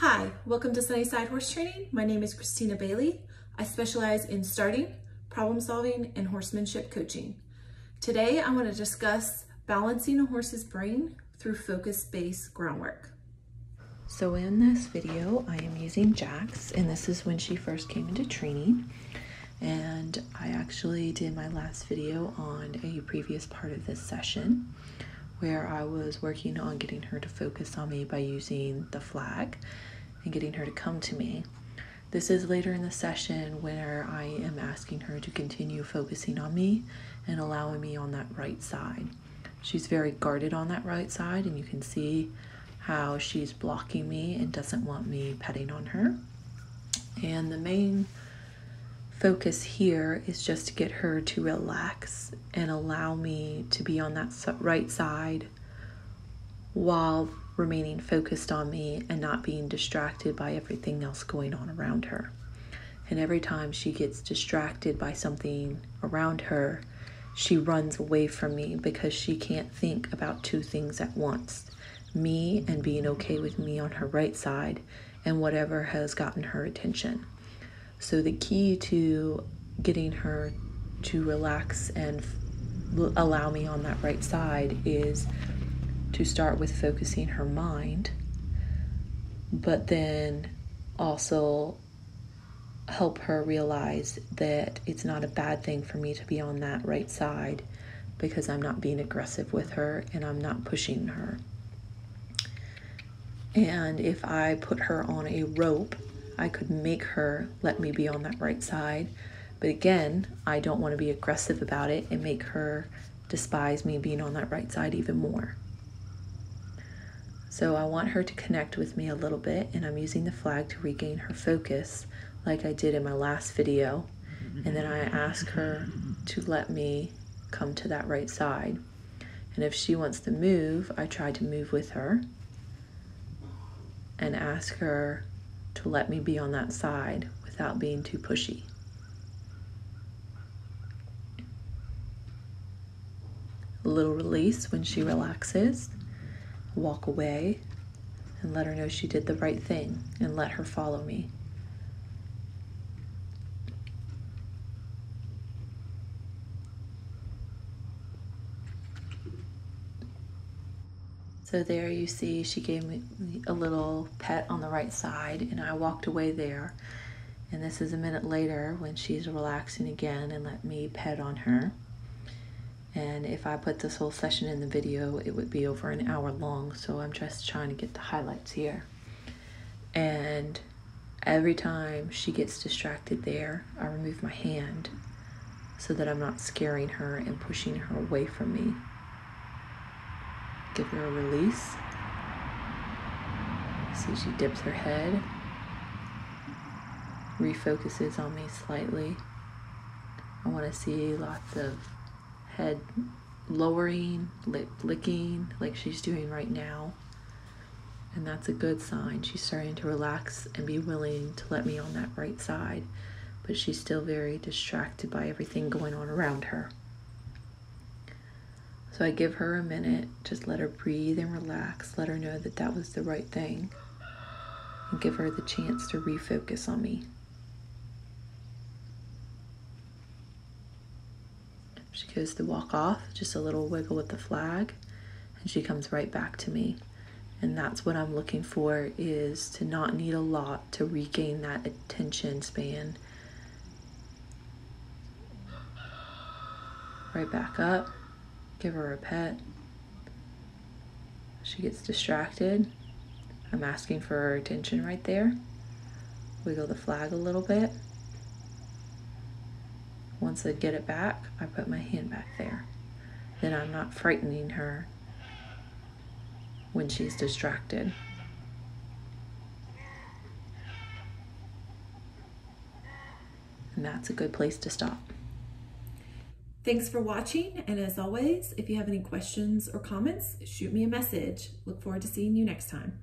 Hi, welcome to Sunnyside Horse Training. My name is Christina Bailey. I specialize in starting, problem solving, and horsemanship coaching. Today, I want to discuss balancing a horse's brain through focus-based groundwork. So in this video, I am using Jax, and this is when she first came into training. And I actually did my last video on a previous part of this session where I was working on getting her to focus on me by using the flag and getting her to come to me. This is later in the session where I am asking her to continue focusing on me and allowing me on that right side. She's very guarded on that right side and you can see how she's blocking me and doesn't want me petting on her. And the main focus here is just to get her to relax and allow me to be on that right side while remaining focused on me and not being distracted by everything else going on around her. And every time she gets distracted by something around her, she runs away from me because she can't think about two things at once me and being okay with me on her right side and whatever has gotten her attention. So, the key to getting her to relax and allow me on that right side is to start with focusing her mind, but then also help her realize that it's not a bad thing for me to be on that right side because I'm not being aggressive with her and I'm not pushing her. And if I put her on a rope I could make her let me be on that right side. But again, I don't want to be aggressive about it and make her despise me being on that right side even more. So I want her to connect with me a little bit and I'm using the flag to regain her focus like I did in my last video. And then I ask her to let me come to that right side. And if she wants to move, I try to move with her and ask her to let me be on that side without being too pushy. A little release when she relaxes, walk away, and let her know she did the right thing and let her follow me. So there you see she gave me a little pet on the right side and I walked away there. And this is a minute later when she's relaxing again and let me pet on her. And if I put this whole session in the video, it would be over an hour long. So I'm just trying to get the highlights here. And every time she gets distracted there, I remove my hand so that I'm not scaring her and pushing her away from me. Give her a release. See, she dips her head, refocuses on me slightly. I want to see lots of head lowering, lip licking, like she's doing right now. And that's a good sign. She's starting to relax and be willing to let me on that right side, but she's still very distracted by everything going on around her. So I give her a minute, just let her breathe and relax, let her know that that was the right thing, and give her the chance to refocus on me. She goes to walk off, just a little wiggle with the flag, and she comes right back to me. And that's what I'm looking for is to not need a lot to regain that attention span. Right back up give her a pet. She gets distracted. I'm asking for her attention right there. Wiggle the flag a little bit. Once I get it back, I put my hand back there. Then I'm not frightening her when she's distracted. And that's a good place to stop. Thanks for watching, and as always, if you have any questions or comments, shoot me a message. Look forward to seeing you next time.